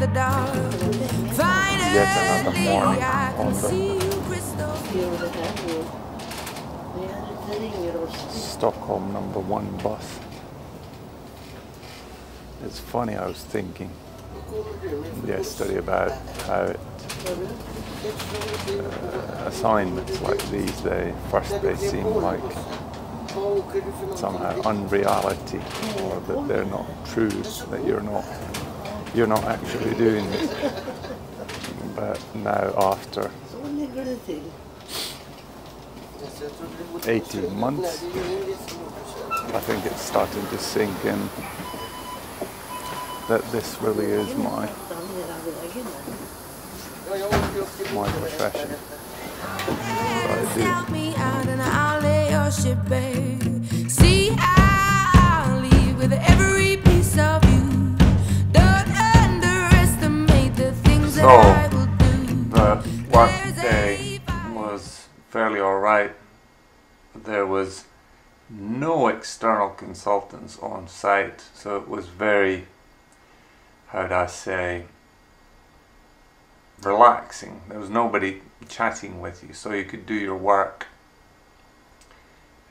the dark. Yet another Finally, morning I can on the- see you crystal. Jo, det här går. Men jag det ringer oss. Stockholm number one bus. It's funny, I was thinking yesterday about how it, uh, assignments like these, they first they seem like somehow unreality or that they're not true, that you're not you're not actually doing it. But now after Så ligger det till. 18 months, I think it's starting to sink in that this really is my my profession. I. So. The work day was fairly alright. There was no external consultants on site, so it was very, how'd I say, relaxing. There was nobody chatting with you, so you could do your work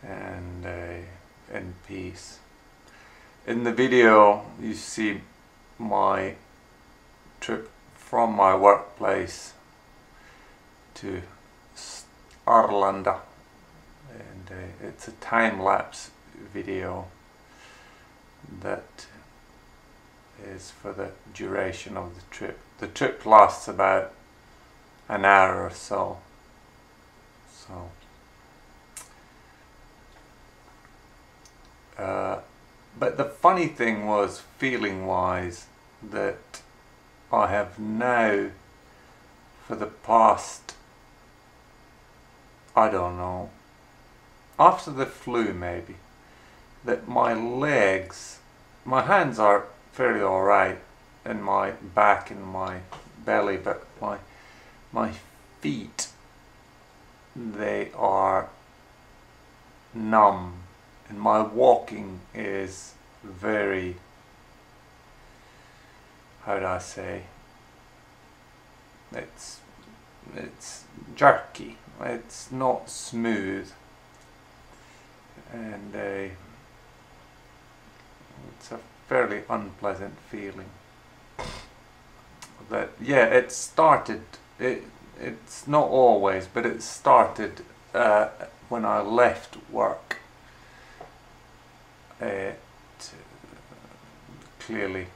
and uh, in peace. In the video, you see my trip from my workplace to Arlanda, and uh, it's a time lapse video that is for the duration of the trip. The trip lasts about an hour or so. So, uh, but the funny thing was, feeling wise, that I have now, for the past, I don't know, after the flu maybe, that my legs, my hands are fairly alright, and my back and my belly, but my my feet, they are numb, and my walking is very how do I say? It's it's jerky. It's not smooth, and uh, it's a fairly unpleasant feeling. That yeah, it started. It it's not always, but it started uh, when I left work. It clearly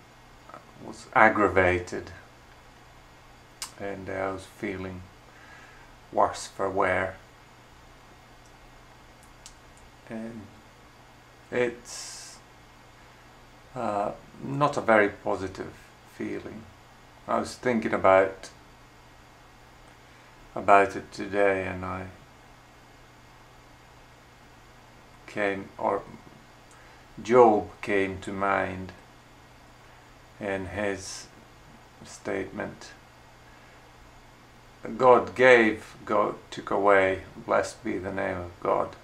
was aggravated and I was feeling worse for wear. And it's uh, not a very positive feeling. I was thinking about about it today and I came or Job came to mind in his statement. God gave, God took away, blessed be the name of God.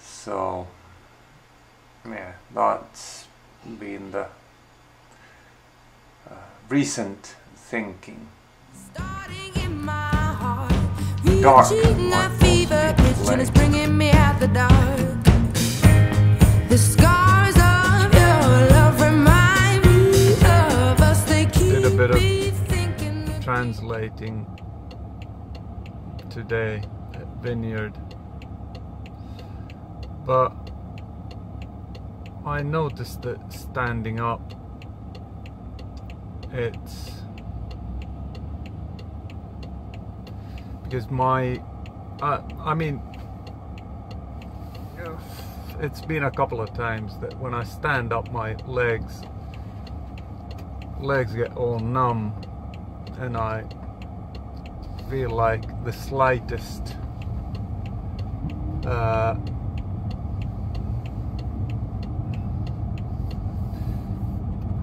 So, yeah, that's been the uh, recent thinking. Starting in my heart, Dark, reaching like a fever people pitch and it's like. bringing me out the dark. Translating today at Vineyard. But I noticed that standing up, it's because my, uh, I mean, it's been a couple of times that when I stand up, my legs legs get all numb and I feel like the slightest uh,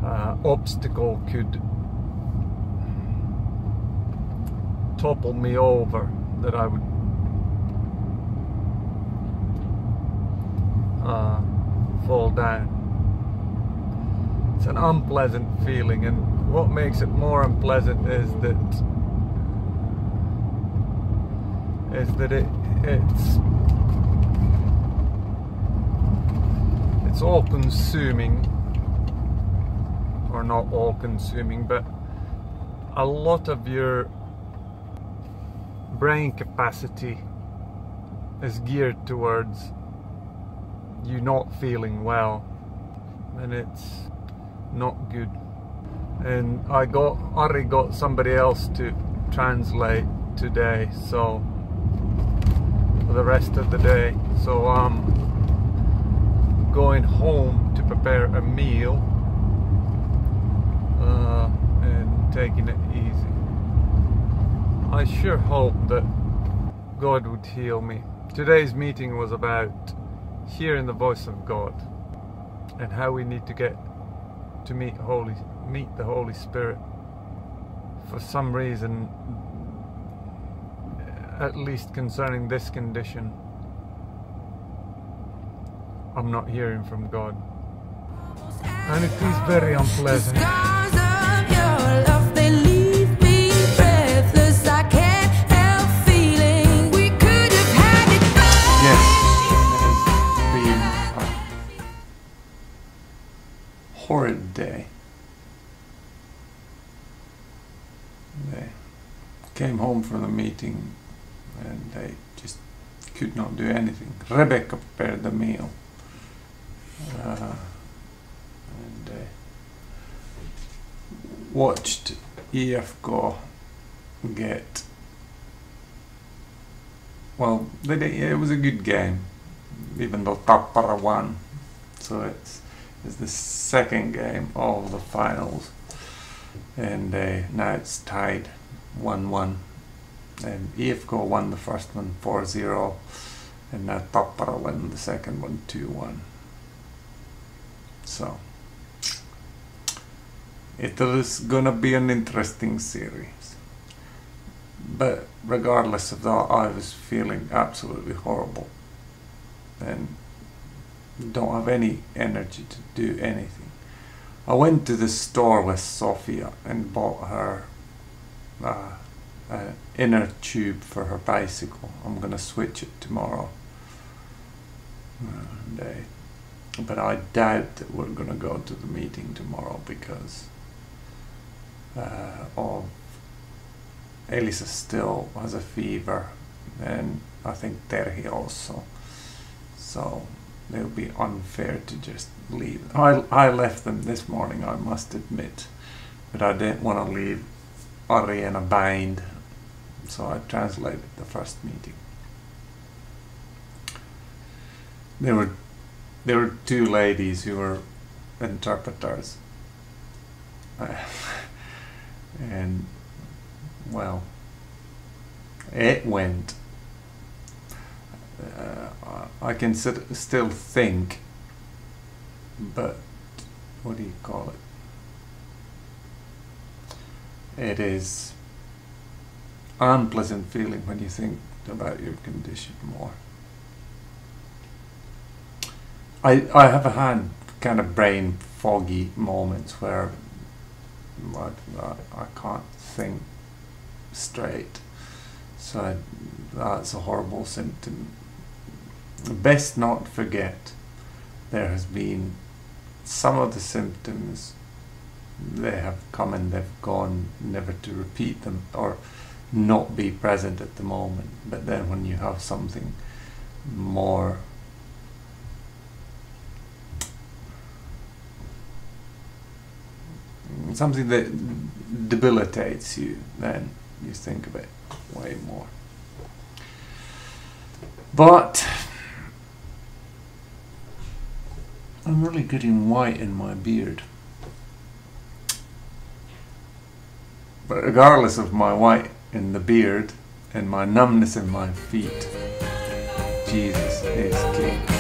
uh, obstacle could topple me over that I would uh, fall down. it's an unpleasant feeling, and what makes it more unpleasant is that is that it it's it's all consuming or not all consuming but a lot of your brain capacity is geared towards you not feeling well and it's not good and I got Ari got somebody else to translate today so for the rest of the day. So I'm going home to prepare a meal uh, and taking it easy. I sure hope that God would heal me. Today's meeting was about hearing the voice of God and how we need to get to meet holy meet the Holy Spirit. For some reason, at least concerning this condition, I'm not hearing from God. And it is very unpleasant. Came home from the meeting and they just could not do anything. Rebecca prepared the meal. Uh, and they watched EFK get well, they did, it was a good game, even though Tappara won. So it's it's the second game of the finals, and uh, now it's tied one-one. And EFK won the first one 4-0, and now Tappara won the second one 2-1. So it is gonna be an interesting series but regardless of that, I was feeling absolutely horrible and don't have any energy to do anything. I went to the store with Sophia and bought her uh, an inner tube for her bicycle. I'm gonna switch it tomorrow. And, uh, but I doubt that we're gonna go to the meeting tomorrow because uh, of Elisa still has a fever, and I think Terhi also. So it would be unfair to just leave. I, I left them this morning, I must admit, but I didn't want to leave Ari in a bind, so I translated the first meeting. There were there were two ladies who were interpreters, and well, it went. Uh, I can sit, still think, but what do you call it? It is unpleasant feeling when you think about your condition more. I I have had kind of brain foggy moments where I, I, I can't think straight. So I, that's a horrible symptom. Best not forget there has been some of the symptoms they have come and they've gone never to repeat them or not be present at the moment but then when you have something more something that debilitates you then you think of it way more. But I'm really getting white in my beard. But regardless of my white in the beard and my numbness in my feet, Jesus is King.